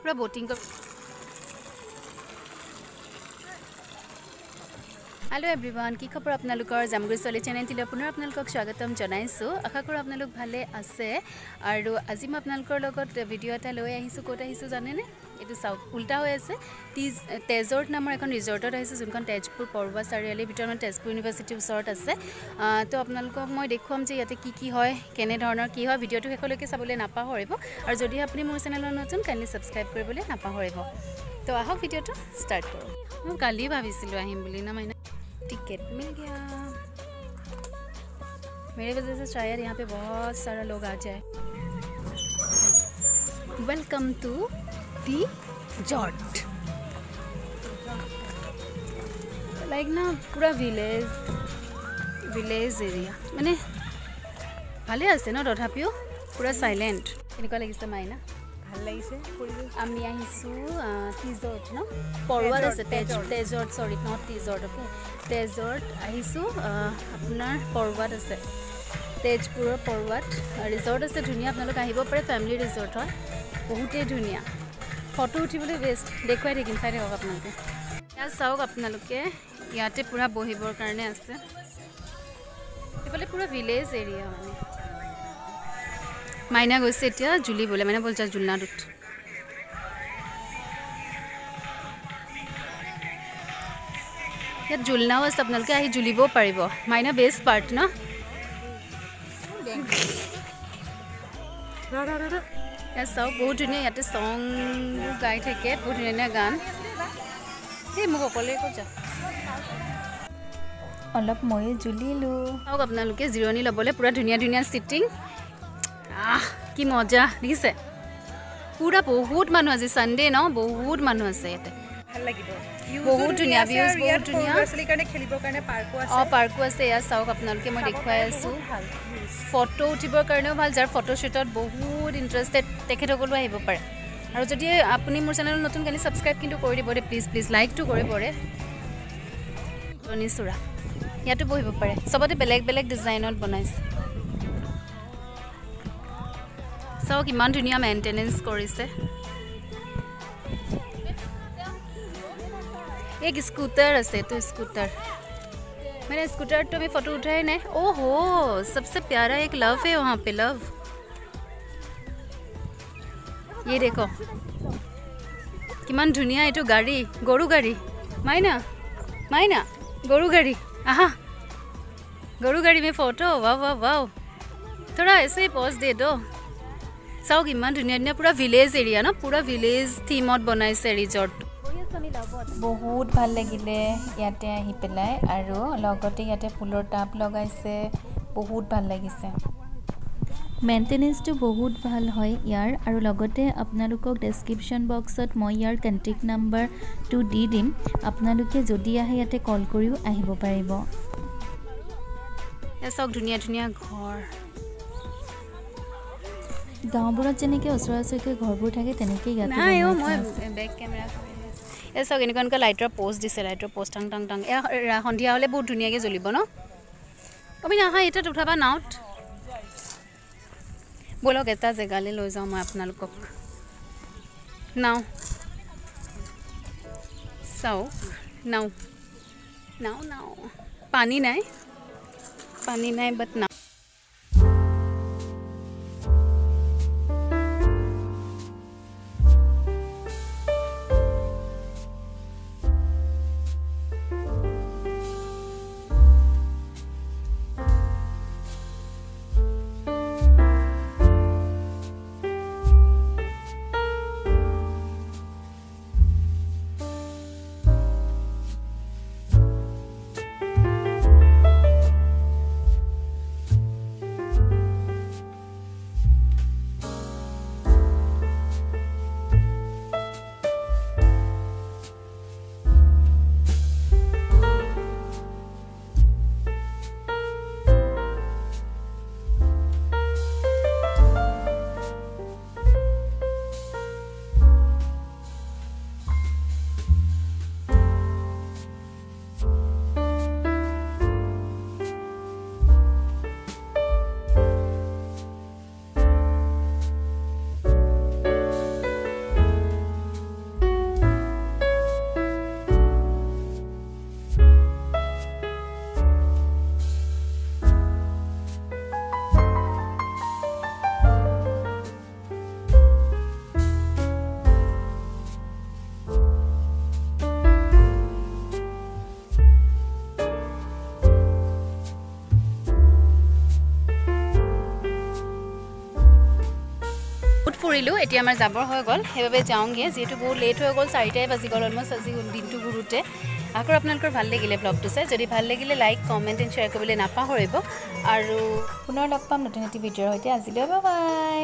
পূৰা boating hello everyone কি খবৰ আপোনালোকৰ? জামগুৰি ছোৱালী চেনেলটিলৈ পুনৰ আপোনালোকক স্বাগতম জনাইছোঁ। আশা কৰোঁ আপোনালোক ভালে আছে। আৰু আজি মই আপোনালোকৰ লগত ভিডিঅ' এটা লৈ আহিছোঁ। ক'ত আহিছোঁ জানেনে? এইটো চাওক উল্টা হৈ আছে। টিজ তেজৰ্ট নামৰ এখন ৰিজৰ্টত আহিছোঁ যোনখন তেজপুৰ পৰুৱা চাৰিআলিৰ ভিতৰত মানে তেজপুৰ ইউনিভাৰ্চিটিৰ ওচৰত আছে। তো আপোনালোকক মই দেখুৱাম যে ইয়াতে কি কি হয় কেনেধৰণৰ কি হয়। ভিডিঅ'টো শেষলৈকে চাবলৈ নাপাহৰিব। আৰু যদি আপুনি মোৰ চেনেলত নতুন কাইণ্ডলি ছাবস্ক্ৰাইব কৰিবলৈ নাপাহৰিব। তো আহক ভিডিঅ'টো ষ্টাৰ্ট কৰোঁ। মই কালি ভাবিছিলোঁ আহিম বুলি। না মাইনা? टिकट मिल गया मेरे वजह से शायद यहाँ पे बहुत सारा लोग आ जाए welcome to the jot like না পূৰা ভিলেজ ভিলেজ এৰিয়া মানে ভালে আছে ন তথাপিও পূৰা চাইলেণ্ট কেনেকুৱা লাগিছে মাইনা ভাল লাগিছে আমি আহিছোঁ টিজৰ্ট ন? পৰুৱাত আছে তেজ তেজৰ্ট চৰি নট টিজৰ্ট অ'কে তেজৰ্ট আহিছোঁ আপোনাৰ পৰুৱাত আছে। তেজপুৰৰ পৰুৱাত ৰিজৰ্ট আছে ধুনীয়া আপোনালোক আহিব পাৰে ফেমিলি ৰিজৰ্ট হয়। বহুতেই ধুনীয়া। ফটো উঠিবলৈ বেষ্ট দেখুৱাই থাকিম চাই থাকক আপোনালোকে। ইয়াত চাওক আপোনালোকে ইয়াতে পূৰা বহিবৰ কাৰণে আছে। এইফালে পূৰা ভিলেজ এৰিয়া মানে। মাইনা গৈছে এতিয়া জুলিবলৈ মানে বলছা জুলনাটোত ইয়াত জুলনাও আছে আপোনালোকে আহি জুলিবও পাৰিব। মাইনা বেষ্ট পাৰ্ট ন? ইয়াত চাওক বহুত ধুনীয়া ইয়াতে চং গাই থাকে বহুত ধুনীয়া ধুনীয়া গান। এই মোক অকলে ক'ত যা অলপ ময়ো জুলিলোঁ। চাওক আপোনালোকে জিৰণি ল'বলৈ পূৰা ধুনীয়া ধুনীয়া ছিটিং আহ কি মজা দেখিছে? পূৰা বহুত মানুহ আজি ছানডে ন? বহুত মানুহ আছে ইয়াতে। ভাল লাগিব। বহুত ধুনীয়া ভিউজ বহুত ধুনীয়া। ছোৱালীৰ কাৰণে খেলিবৰ কাৰণে পাৰ্কো আছে। অঁ পাৰ্কো আছে ইয়াত চাওক আপোনালোকে মই দেখুৱাই আছোঁ। ফটো উঠিবৰ কাৰণেও ভাল যাৰ ফটোশ্বুটত বহুত ইণ্টাৰেষ্টেড তেখেতসকলো আহিব পাৰে। আৰু যদি আপুনি মোৰ চেনেলত নতুন কালি ছাবস্ক্ৰাইব কিন্তু কৰি দিব দেই প্লিজ প্লিজ লাইকটো কৰিব ইয়াতো বহিব পাৰে। চবতে বেলেগ বেলেগ ডিজাইনত বনাইছে। চাওক ইমান ধুনীয়া মেইনটেনেঞ্চ কৰিছে एक स्कूटर আছে तो स्कूटर मैंने स्कूटर तो मैं फ़ोटो उठाए नहीं ओहो सबसे प्यारा एक लव है वहाँ पे लव ये देखो কিমান ধুনীয়া এইটো গাড়ী গৰু গাড়ী মাইনা মাইনা গৰু গাড়ী আহা গৰু গাড়ী মে ফটো ৱাও ৱাও ৱাও থোৰা এছে পজ দে দো চাওক ইমান ধুনীয়া ধুনীয়া পূৰা ভিলেজ এৰিয়া ন? পূৰা ভিলেজ থিমত বনাইছে ৰিজৰ্টটো বহুত ভাল লাগিলে ইয়াতে আহি পেলাই আৰু লগতে ইয়াতে ফুলৰ টাব লগাইছে বহুত ভাল লাগিছে। মেইনটেনেঞ্চটো বহুত ভাল হয় ইয়াৰ আৰু লগতে আপোনালোকক ডেছক্ৰিপশ্যন বক্সত মই ইয়াৰ কণ্টেক্ট নাম্বাৰটো দি দিম। আপোনালোকে যদি আহে ইয়াতে কল কৰিও আহিব পাৰিব। চাওক ধুনীয়া ধুনীয়া ঘৰ। গাঁওবোৰত যেনেকৈ ওচৰা ওচৰিকৈ ঘৰবোৰ থাকে তেনেকৈ ইয়াতে নাই অ' মই। বেক কেমেৰা এই চাওক এনেকুৱা এনেকুৱা লাইটৰ প'ষ্ট দিছে লাইটৰ প'ষ্ট টাং টাং টাং। এয়া সন্ধিয়া হ'লে বহুত ধুনীয়াকৈ জ্বলিব ন? তুমি আহা এতিয়াত উঠাবা নাওত। ব'লক এটা জেগালৈ লৈ যাওঁ মই আপোনালোকক। নাও। চাওক নাও। নাও নাও। পানী নাই। পানী নাই বাট নাও। ফুৰিলোঁ এতিয়া আমাৰ যাবৰ হৈ গ'ল। সেইবাবে যাওঁগৈ যিহেতু বহুত লেট হৈ গ'ল চাৰিটাই বাজি গ'ল অলমষ্ট আজি দিনটো ঘূৰোঁতে। আকৌ আপোনালোকৰ ভাল লাগিলে ব্লগটো চাই। যদি ভাল লাগিলে লাইক কমেণ্ট এণ্ড শ্বেয়াৰ কৰিবলৈ নাপাহৰিব। আৰু পুনৰ লগ পাম নতুন এটি ভিডিঅ'ৰ সৈতে। আজিলৈ বাই